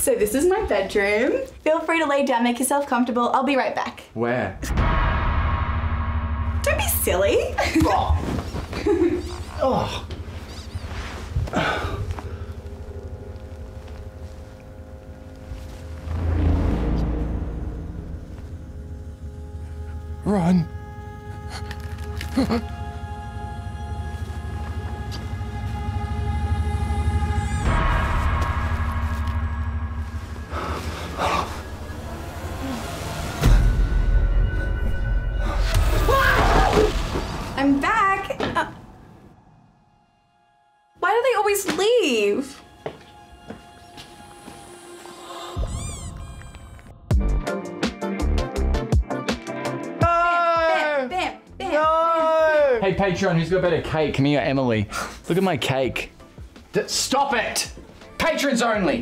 So this is my bedroom. Feel free to lay down, make yourself comfortable. I'll be right back. Where? Don't be silly. Oh. Run. I'm back. Uh, why do they always leave? Bam, bam, bam, No! Hey, Patreon, who's got better cake, me or Emily? Look at my cake. D- Stop it! Patrons only!